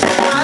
Bye.